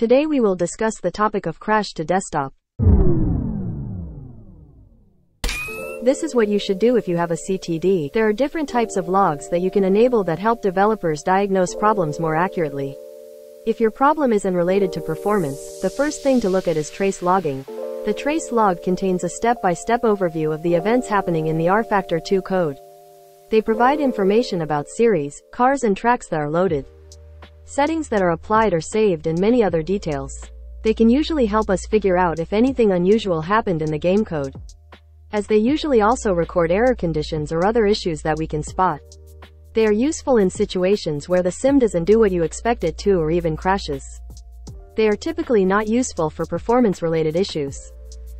Today we will discuss the topic of crash to desktop. This is what you should do if you have a CTD. There are different types of logs that you can enable that help developers diagnose problems more accurately. If your problem isn't related to performance, the first thing to look at is trace logging. The trace log contains a step-by-step overview of the events happening in the rFactor 2 code. They provide information about series, cars and tracks that are loaded, settings that are applied or saved and many other details. They can usually help us figure out if anything unusual happened in the game code. As they usually also record error conditions or other issues that we can spot. They are useful in situations where the sim doesn't do what you expect it to or even crashes. They are typically not useful for performance-related issues.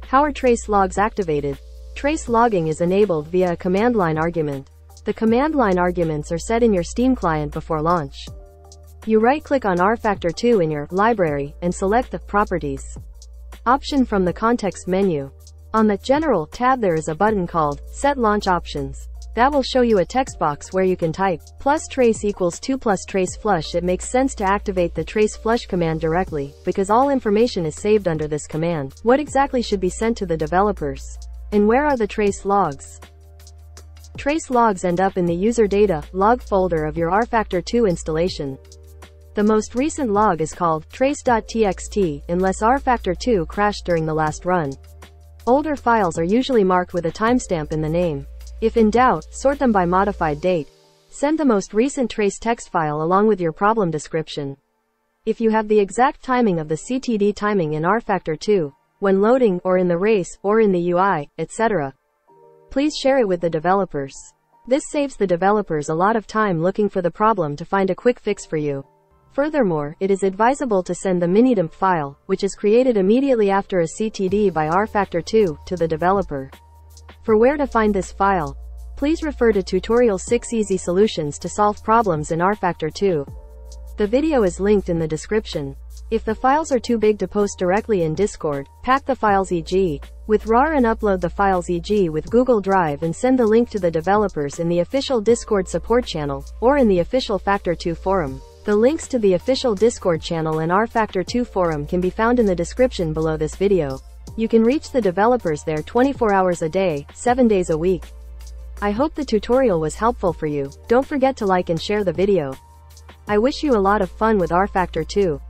How are trace logs activated? Trace logging is enabled via a command line argument. The command line arguments are set in your Steam client before launch. You right-click on rFactor 2 in your library and select the Properties option from the context menu. On the General tab there is a button called Set Launch Options. That will show you a text box where you can type plus trace equals 2 plus trace flush. It makes sense to activate the trace flush command directly, because all information is saved under this command. What exactly should be sent to the developers? And where are the trace logs? Trace logs end up in the user data log folder of your rFactor 2 installation. The most recent log is called trace.txt, unless rFactor 2 crashed during the last run. Older files are usually marked with a timestamp in the name. If in doubt, sort them by modified date. Send the most recent trace text file along with your problem description. If you have the exact timing of the CTD timing in rFactor 2, when loading, or in the race, or in the UI, etc., please share it with the developers. This saves the developers a lot of time looking for the problem to find a quick fix for you. Furthermore, it is advisable to send the minidump file, which is created immediately after a CTD by rFactor 2, to the developer. For where to find this file, please refer to tutorial 6 easy solutions to solve problems in rFactor 2. The video is linked in the description. If the files are too big to post directly in Discord, pack the files e.g. with RAR and upload the files e.g. with Google Drive and send the link to the developers in the official Discord support channel, or in the official Factor 2 forum. The links to the official Discord channel and rFactor 2 forum can be found in the description below this video. You can reach the developers there 24 hours a day, 7 days a week. I hope the tutorial was helpful for you. Don't forget to like and share the video. I wish you a lot of fun with rFactor 2.